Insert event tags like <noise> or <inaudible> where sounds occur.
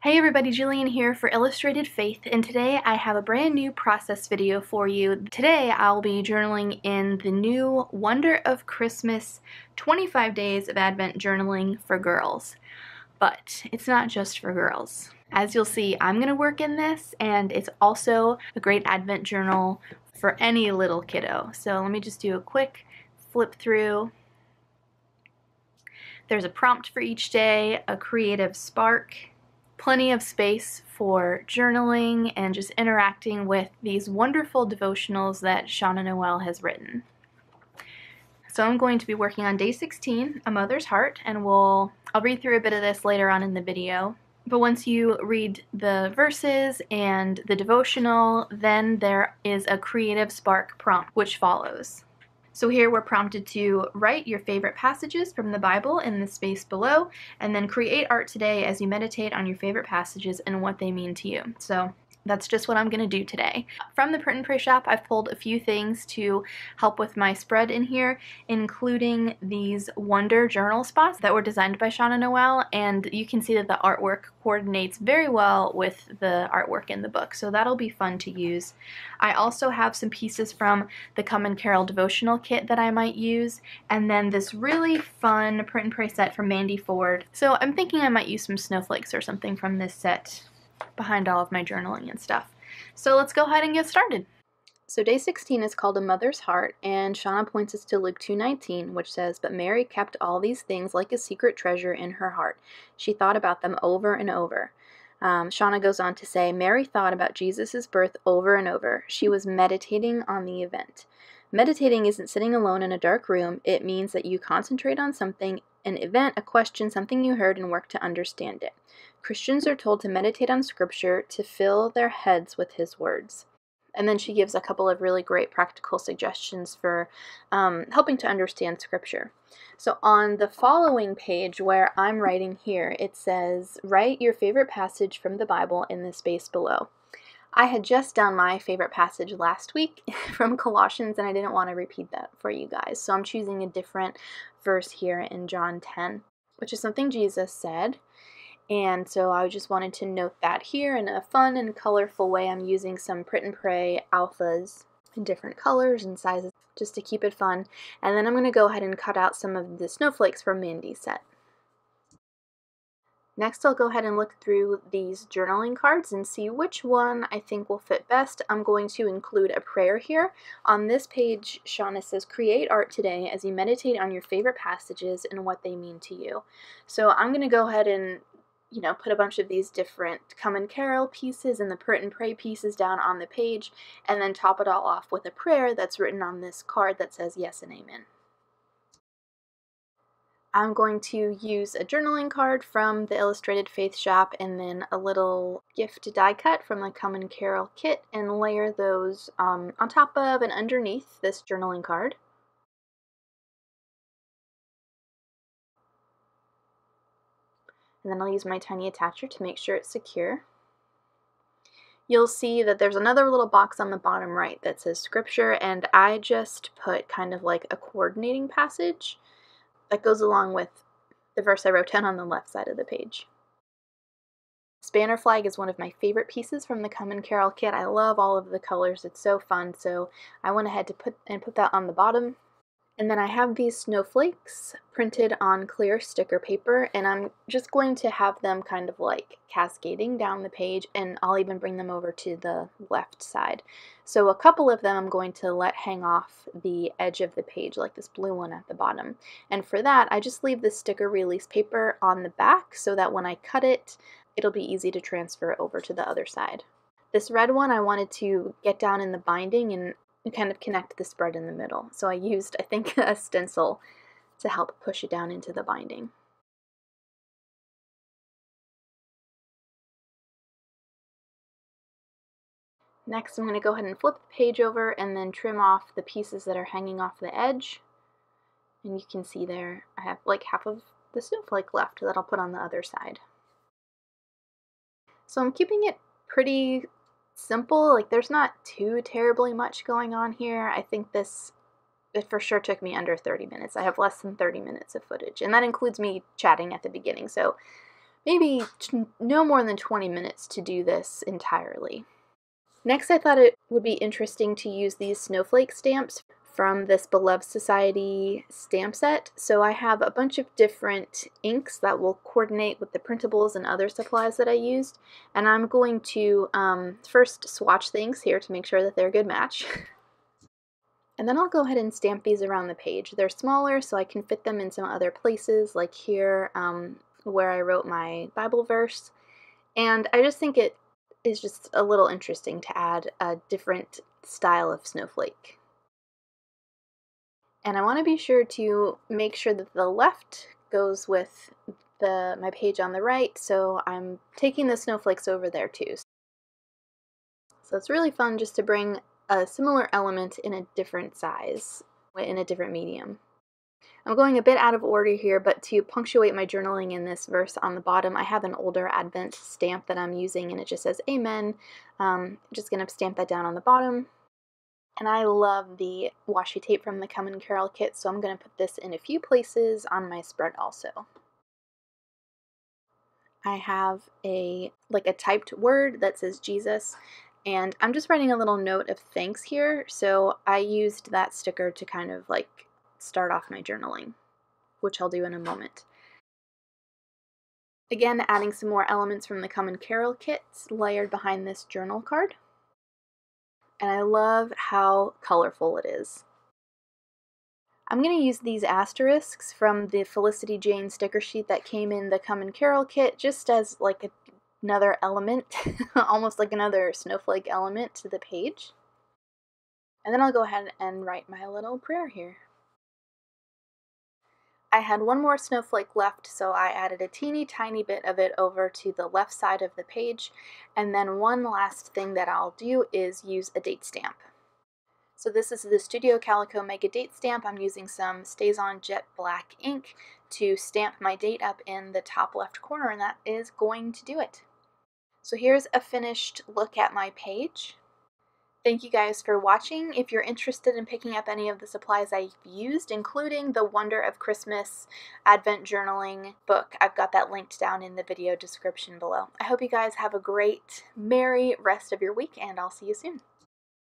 Hey everybody, Jillian here for Illustrated Faith, and today I have a brand new process video for you. Today I'll be journaling in the new Wonder of Christmas 25 Days of Advent Journaling for Girls. But it's not just for girls. As you'll see, I'm going to work in this, and it's also a great Advent journal for any little kiddo. So let me just do a quick flip through. There's a prompt for each day, a creative spark, plenty of space for journaling and just interacting with these wonderful devotionals that Shanna Noel has written. So I'm going to be working on day 16, A Mother's Heart, and we'll I'll read through a bit of this later on in the video. But once you read the verses and the devotional, then there is a creative spark prompt which follows. So here we're prompted to write your favorite passages from the Bible in the space below, and then create art today as you meditate on your favorite passages and what they mean to you. So that's just what I'm going to do today. From the Print and Pray shop, I've pulled a few things to help with my spread in here, including these Wonder journal spots that were designed by Shanna Noel, and you can see that the artwork coordinates very well with the artwork in the book, so that'll be fun to use. I also have some pieces from the Come and Carol devotional kit that I might use, and then this really fun Print and Pray set from Mandy Ford. So I'm thinking I might use some snowflakes or something from this set behind all of my journaling and stuff. So let's go ahead and get started. So day 16 is called A Mother's Heart, and Shanna points us to Luke 2.19, which says, But Mary kept all these things like a secret treasure in her heart. She thought about them over and over. Um, Shanna goes on to say, Mary thought about Jesus' birth over and over. She was meditating on the event. Meditating isn't sitting alone in a dark room. It means that you concentrate on something, an event, a question, something you heard, and work to understand it. Christians are told to meditate on Scripture to fill their heads with His words. And then she gives a couple of really great practical suggestions for um, helping to understand Scripture. So on the following page where I'm writing here, it says, Write your favorite passage from the Bible in the space below. I had just done my favorite passage last week <laughs> from Colossians, and I didn't want to repeat that for you guys. So I'm choosing a different verse here in John 10, which is something Jesus said. And so I just wanted to note that here in a fun and colorful way. I'm using some Print and Pray alphas in different colors and sizes just to keep it fun. And then I'm going to go ahead and cut out some of the snowflakes from Mandy's set. Next, I'll go ahead and look through these journaling cards and see which one I think will fit best. I'm going to include a prayer here. On this page, Shanna says, create art today as you meditate on your favorite passages and what they mean to you. So I'm going to go ahead and you know, put a bunch of these different come and carol pieces and the print and pray pieces down on the page, and then top it all off with a prayer that's written on this card that says yes and amen. I'm going to use a journaling card from the Illustrated Faith shop and then a little gift die cut from the Come and Carol kit and layer those um, on top of and underneath this journaling card. and then I'll use my tiny attacher to make sure it's secure. You'll see that there's another little box on the bottom right that says scripture and I just put kind of like a coordinating passage that goes along with the verse I wrote down on the left side of the page. Spanner flag is one of my favorite pieces from the Come and Carol kit. I love all of the colors. It's so fun. So I went ahead to put and put that on the bottom and then I have these snowflakes printed on clear sticker paper and I'm just going to have them kind of like cascading down the page and I'll even bring them over to the left side. So a couple of them I'm going to let hang off the edge of the page like this blue one at the bottom. And for that I just leave the sticker release paper on the back so that when I cut it it'll be easy to transfer over to the other side. This red one I wanted to get down in the binding and and kind of connect the spread in the middle. So I used, I think, <laughs> a stencil to help push it down into the binding. Next I'm going to go ahead and flip the page over and then trim off the pieces that are hanging off the edge. And you can see there I have like half of the snowflake left that I'll put on the other side. So I'm keeping it pretty simple. Like there's not too terribly much going on here. I think this it for sure took me under 30 minutes. I have less than 30 minutes of footage, and that includes me chatting at the beginning. So maybe no more than 20 minutes to do this entirely. Next, I thought it would be interesting to use these snowflake stamps from this Beloved Society stamp set. So I have a bunch of different inks that will coordinate with the printables and other supplies that I used. And I'm going to um, first swatch the inks here to make sure that they're a good match. <laughs> and then I'll go ahead and stamp these around the page. They're smaller so I can fit them in some other places like here um, where I wrote my Bible verse. And I just think it is just a little interesting to add a different style of snowflake. And I want to be sure to make sure that the left goes with the my page on the right, so I'm taking the snowflakes over there too. So it's really fun just to bring a similar element in a different size, in a different medium. I'm going a bit out of order here, but to punctuate my journaling in this verse on the bottom, I have an older Advent stamp that I'm using, and it just says Amen. Um, just going to stamp that down on the bottom. And I love the washi tape from the Come and Carol kit, so I'm going to put this in a few places on my spread also. I have a like a typed word that says Jesus and I'm just writing a little note of thanks here so I used that sticker to kind of like start off my journaling which I'll do in a moment. Again adding some more elements from the Come and Carol kit layered behind this journal card and I love how colorful it is. I'm going to use these asterisks from the Felicity Jane sticker sheet that came in the Come and Carol kit just as like a, another element, <laughs> almost like another snowflake element to the page. And then I'll go ahead and write my little prayer here. I had one more snowflake left, so I added a teeny tiny bit of it over to the left side of the page. And then one last thing that I'll do is use a date stamp. So this is the Studio Calico Mega Date Stamp. I'm using some StazOn Jet Black ink to stamp my date up in the top left corner, and that is going to do it. So here's a finished look at my page. Thank you guys for watching. If you're interested in picking up any of the supplies I've used, including the Wonder of Christmas Advent Journaling book, I've got that linked down in the video description below. I hope you guys have a great, merry rest of your week, and I'll see you soon.